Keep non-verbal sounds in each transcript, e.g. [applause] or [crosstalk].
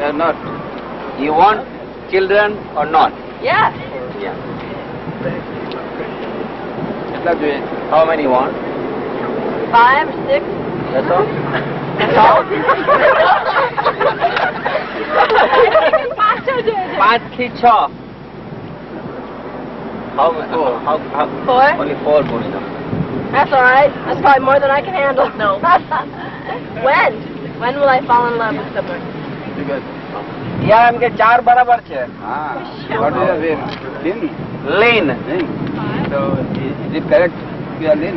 You want or not You want children or not? Yeah. Yeah. કેટલા જોઈએ How many want? Five or six. That's all? That's all. [laughs] પાંચ છે પાંચ થી છ How, how, how, how, Four? Only four put enough. That's all right. That's probably more than I can handle. No. [laughs] when? When will I fall in love with someone? યા એમ કે ચાર બરાબર છે હા what is Lin Lin Lynn. Lin So is it correct? You are Lynn.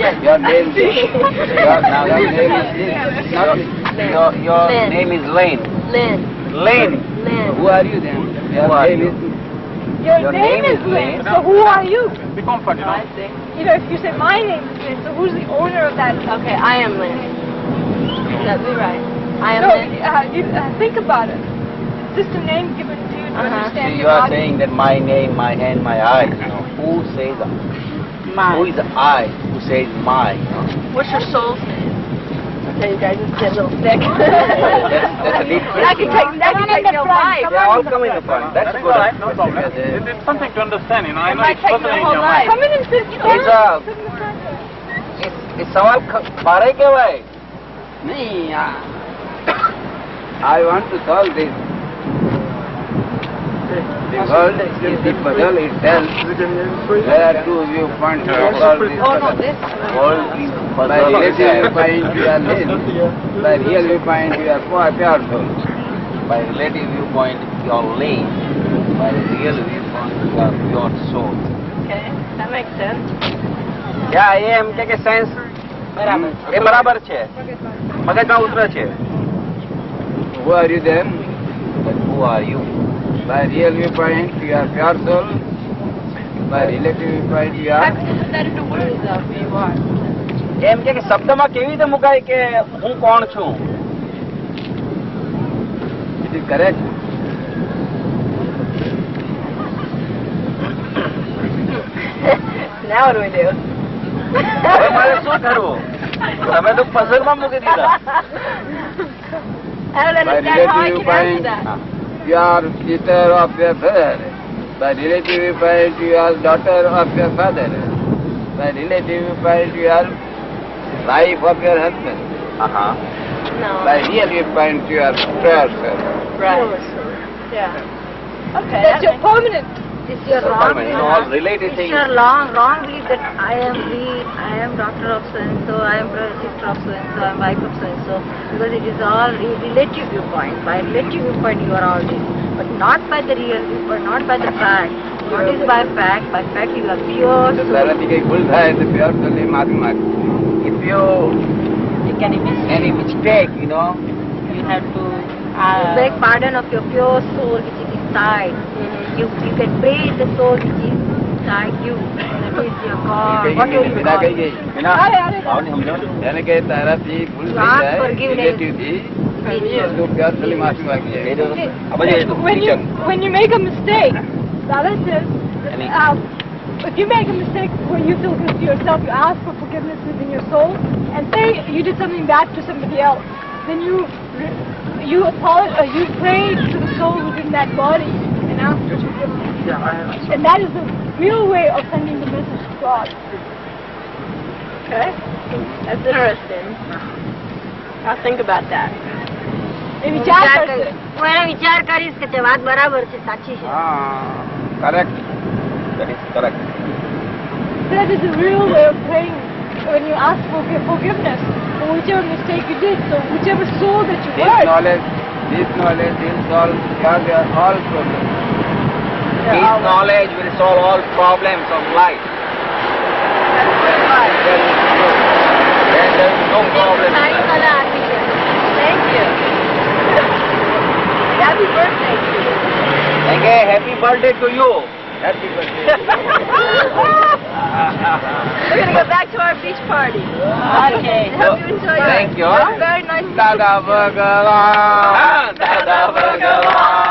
Yes. Your name is your, now your name is Lynn. Not Lynn. [laughs] Your, your Lynn. name is Lynn. Lynn. Lynn. Lynn. Who are you then? Your Who are name you? is Your, Your name, name is is Lynn. Lynn. So who are you? I see. You know, if you say my name is Lynn, so who's the owner of that? Okay, I am Lynn. That's right. I am no, uh, you, uh, think about it. Just a name given to you to uh -huh. understand so you are body. saying that my name, my hand, my eyes. No. Who says that? my? Who is I who says my? What's your soul says? Okay, you guys, get a little thick. [laughs] that's, a deep question. [laughs] Take, that can take no life. Come in the front. That's good. Right, no problem. It's, it's something to understand, you know. I know it's personal in your mind. Come in and sit. It's a... इस सवाल बारह के भाई नहीं यार I want to solve this. The world is the puzzle itself. There are two viewpoints to solve this Oh, no, puzzle. this. World is By puzzle. relative viewpoint you are Lynn. By real viewpoint you are poor, pure soul. By relative viewpoint, you are lame. By real viewpoint, you are pure soul. Okay, that makes sense. યા એ એમ કે કે science બરાબર એ બરાબર છે મગજમાં ઉતરે છે Who are you then? But who are you? By real viewpoint you are pure soul. By relative viewpoint you How are can you put that into words, though, who you are? એમ કે કે શબ્દમાં કેવી રીતે મુકાય કે હું કોણ છું it is correct. now what do we do? હવે મારે શું કરવું તમે તો પઝલમાં મૂકી દીધા I don't By understand how I relative can answer that. you are sister of your father. By relative viewpoint you are daughter of your father. By relative viewpoint you are wife of your husband. હા No. By real viewpoint you are pure soul. Right. Yeah. Okay. That's your that this your so wrong. By, all related wrong, wrong belief that I am the, I am doctor of so and so, I am sister of so and so, I am wife of so and so. Because it is all relative viewpoint. By relative viewpoint, you are all this. But not by the real viewpoint, not by the fact. What is by fact? By fact, you are pure. The Sarati ka bhul hai, pure. If you make any mistake, any mistake, you know, you have to. Uh, beg pardon of your pure soul which is inside. Mm -hmm. You you can pray the soul which is inside you. That is your God. What you बिना कही गई बिना यानी कि तारा थी भूल गई है रिलेटिव थी तो प्यार से माफी when you when you make a mistake the other says if you make a mistake when you feel good to yourself you ask for forgiveness within your soul and say you did something bad to somebody else. Then you you apologize, uh, you pray to the soul within that body and ask for forgiveness. And that is the real way of sending the message to God. Okay. That's interesting. I'll think about that. એ હું વિચાર વિચાર કરશે. કરીશ. હું એને વિચાર કરીશ કે તે વાત બરાબર છે સાચી છે હા correct That is correct. That is the real way of praying when you ask for forgi- forgiveness whichever mistake you did, so whichever soul that you this were. Knowledge, this knowledge will solve all problems. Yeah, this knowledge will solve all problems of life. There is no problem. [laughs] Thank you. Happy birthday to you. Okay, happy birthday to you. Happy [laughs] birthday. We're gonna go back to our beach party. Okay. Hope you enjoy Thank you. It's very nice. Dada Bhagwan. [laughs] Dada Bhagwan.